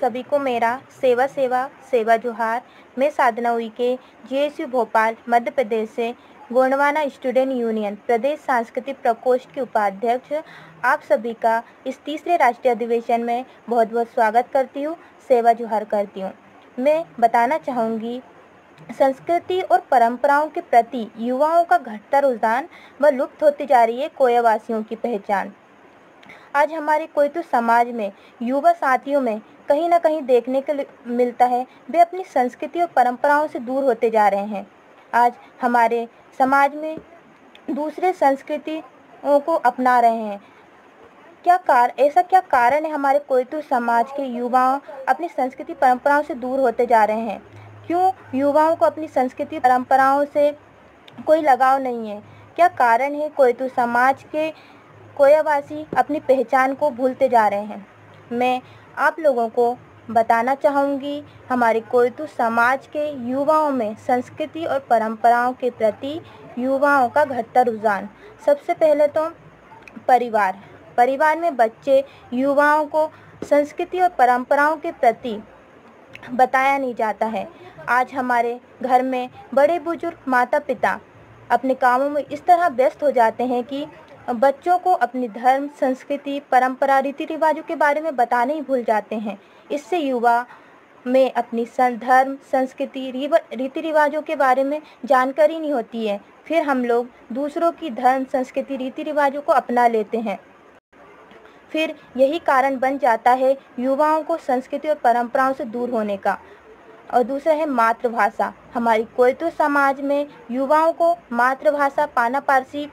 सभी को मेरा सेवा सेवा सेवा जोहार। मैं साधना उइके जेएसयू भोपाल, मध्य प्रदेश से गोंडवाना स्टूडेंट यूनियन, प्रदेश सांस्कृतिक प्रकोष्ठ के उपाध्यक्ष। आप सभी का इस तीसरे राष्ट्रीय अधिवेशन में बहुत बहुत स्वागत करती हूँ, सेवा जोहार करती हूँ। मैं बताना चाहूँगी, संस्कृति और परंपराओं के प्रति युवाओं का घटता रुझान व लुप्त होती जा रही है कोयावासियों की पहचान। आज हमारे कोई तो समाज में, युवा साथियों में कहीं ना कहीं देखने को मिलता है। वे अपनी संस्कृति और परंपराओं से दूर होते जा रहे हैं। आज हमारे समाज में दूसरे संस्कृतियों को अपना रहे हैं। क्या कार, ऐसा क्या कारण है हमारे कोई तो समाज के युवाओं अपनी संस्कृति परंपराओं से दूर होते जा रहे हैं? क्यों युवाओं को अपनी संस्कृति परंपराओं से कोई लगाव नहीं है? क्या कारण है कोई तो समाज के कोयावासी अपनी पहचान को भूलते जा रहे हैं? मैं आप लोगों को बताना चाहूँगी, हमारे कोयतु समाज के युवाओं में संस्कृति और परंपराओं के प्रति युवाओं का घटता रुझान। सबसे पहले तो परिवार। परिवार में बच्चे युवाओं को संस्कृति और परंपराओं के प्रति बताया नहीं जाता है। आज हमारे घर में बड़े बुज़ुर्ग माता पिता अपने कामों में इस तरह व्यस्त हो जाते हैं कि बच्चों को अपनी धर्म, संस्कृति, परंपरा रीति रिवाजों के बारे में बताने ही भूल जाते हैं। इससे युवा में अपनी धर्म, संस्कृति रीति रिवाजों के बारे में जानकारी नहीं होती है। फिर हम लोग दूसरों की धर्म, संस्कृति रीति रिवाजों को अपना लेते हैं। फिर यही कारण बन जाता है युवाओं को संस्कृति और परंपराओं से दूर होने का। और दूसरा है मातृभाषा। हमारी कोई तो समाज में युवाओं को मातृभाषा पाना पारसी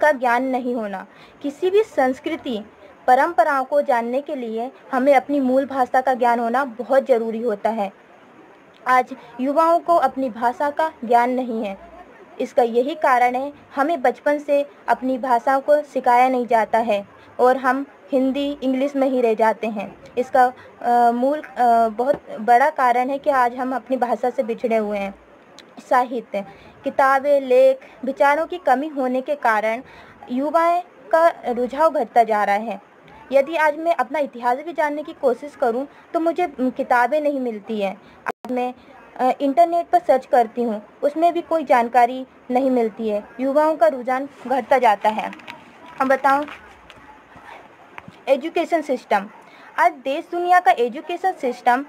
का ज्ञान नहीं होना। किसी भी संस्कृति परंपराओं को जानने के लिए हमें अपनी मूल भाषा का ज्ञान होना बहुत ज़रूरी होता है। आज युवाओं को अपनी भाषा का ज्ञान नहीं है। इसका यही कारण है हमें बचपन से अपनी भाषा को सिखाया नहीं जाता है और हम हिंदी इंग्लिश में ही रह जाते हैं। इसका आ, मूल आ, बहुत बड़ा कारण है कि आज हम अपनी भाषा से बिछड़े हुए हैं। साहित्य, किताबें, लेख, विचारों की कमी होने के कारण युवाएँ का रुझाव घटता जा रहा है। यदि आज मैं अपना इतिहास भी जानने की कोशिश करूँ तो मुझे किताबें नहीं मिलती हैं। आज मैं इंटरनेट पर सर्च करती हूँ, उसमें भी कोई जानकारी नहीं मिलती है। युवाओं का रुझान घटता जाता है। अब बताऊँ, एजुकेशन सिस्टम। आज देश दुनिया का एजुकेशन सिस्टम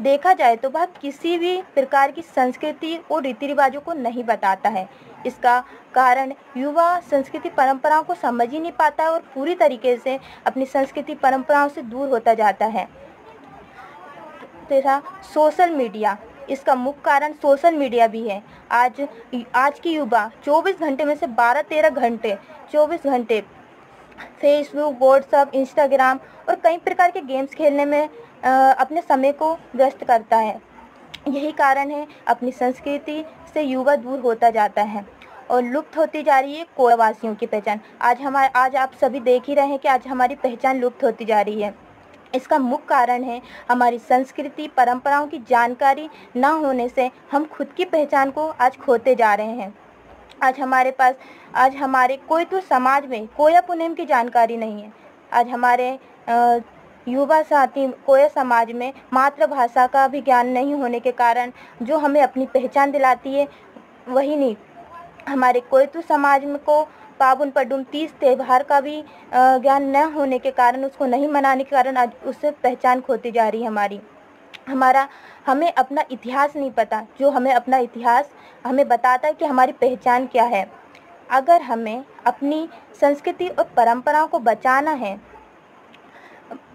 देखा जाए तो वह किसी भी प्रकार की संस्कृति और रीति रिवाजों को नहीं बताता है। इसका कारण युवा संस्कृति परंपराओं को समझ ही नहीं पाता और पूरी तरीके से अपनी संस्कृति परंपराओं से दूर होता जाता है। तेरा सोशल मीडिया। इसका मुख्य कारण सोशल मीडिया भी है। आज आज की युवा 24 घंटे में से 12-13 घंटे 24 घंटे फेसबुक व्हाट्सअप इंस्टाग्राम और कई प्रकार के गेम्स खेलने में अपने समय को व्यस्त करता है। यही कारण है, अपनी संस्कृति से युवा दूर होता जाता है और लुप्त होती जा रही है कोयवासियों की पहचान। आज हमारे आज आप सभी देख ही रहे हैं कि आज हमारी पहचान लुप्त होती जा रही है। इसका मुख्य कारण है, हमारी संस्कृति, परंपराओं की जानकारी न होने से हम खुद की पहचान को आज खोते जा रहे हैं। आज हमारे पास, आज हमारे कोई तो समाज में कोया पुनेम की जानकारी नहीं है। आज हमारे युवा साथी कोया समाज में मातृभाषा का भी ज्ञान नहीं होने के कारण जो हमें अपनी पहचान दिलाती है, वही नहीं। हमारे कोयतु समाज में को पाबुन पडुम तीस त्यौहार का भी ज्ञान न होने के कारण, उसको नहीं मनाने के कारण आज उससे पहचान खोती जा रही है हमारी। हमारा, हमें अपना इतिहास नहीं पता, जो हमें अपना इतिहास हमें बताता है कि हमारी पहचान क्या है। अगर हमें अपनी संस्कृति और परंपराओं को बचाना है,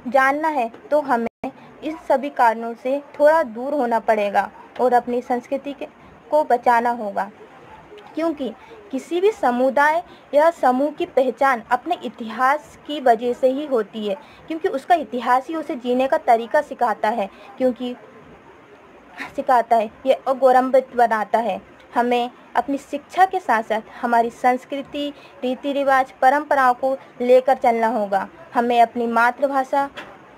जानना है तो हमें इन सभी कारणों से थोड़ा दूर होना पड़ेगा और अपनी संस्कृति के, को बचाना होगा। क्योंकि किसी भी समुदाय या समूह की पहचान अपने इतिहास की वजह से ही होती है, क्योंकि उसका इतिहास ही उसे जीने का तरीका सिखाता है, क्योंकि सिखाता है, ये अगौरम्बित बनाता है। हमें अपनी शिक्षा के साथ साथ हमारी संस्कृति रीति रिवाज परंपराओं को लेकर चलना होगा। हमें अपनी मातृभाषा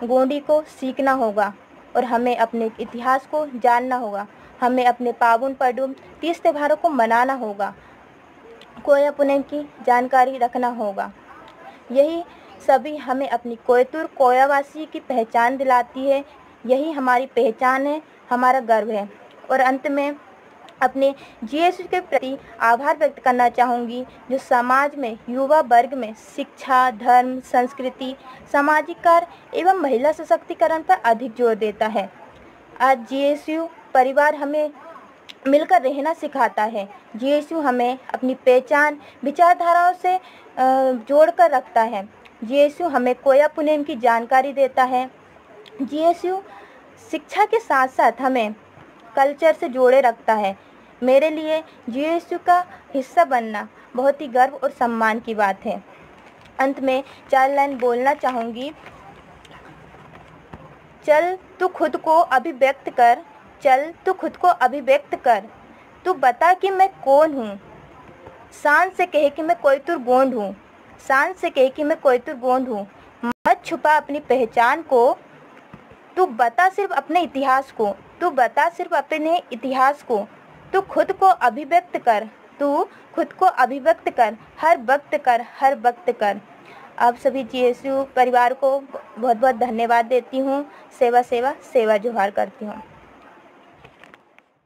गोंडी को सीखना होगा और हमें अपने इतिहास को जानना होगा। हमें अपने पावन पडुम तीस त्योहारों को मनाना होगा। कोया पुनम की जानकारी रखना होगा। यही सभी हमें अपनी कोयतुर कोयावासी की पहचान दिलाती है। यही हमारी पहचान है, हमारा गर्व है। और अंत में अपने जीएसयू के प्रति आभार व्यक्त करना चाहूँगी, जो समाज में, युवा वर्ग में शिक्षा, धर्म, संस्कृति, सामाजिक कार्य एवं महिला सशक्तिकरण पर अधिक ज़ोर देता है। आज जीएसयू परिवार हमें मिलकर रहना सिखाता है। जीएसयू हमें अपनी पहचान विचारधाराओं से जोड़कर रखता है। जीएसयू हमें कोया पुनेम की जानकारी देता है। जीएसयू शिक्षा के साथ साथ हमें कल्चर से जोड़े रखता है। मेरे लिए जीएसयू का हिस्सा बनना बहुत ही गर्व और सम्मान की बात है। अंत में चार लाइन बोलना चाहूँगी। चल, तू खुद को अभिव्यक्त कर। चल, तू खुद को अभिव्यक्त कर। तू बता कि मैं कौन हूँ। शान से कहे कि मैं कोई तुर गोंड हूँ। शान से कहे कि मैं कोई तुर गोंड हूँ। मत छुपा अपनी पहचान को। तू बता सिर्फ़ अपने इतिहास को। तू बता सिर्फ़ अपने इतिहास को। तू खुद को अभिव्यक्त कर। तू खुद को अभिव्यक्त कर। हर वक्त कर, हर वक्त कर। आप सभी जीएसयू परिवार को बहुत बहुत धन्यवाद देती हूँ। सेवा सेवा सेवा जोहार करती हूँ।